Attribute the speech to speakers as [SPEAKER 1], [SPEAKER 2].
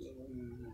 [SPEAKER 1] Mm.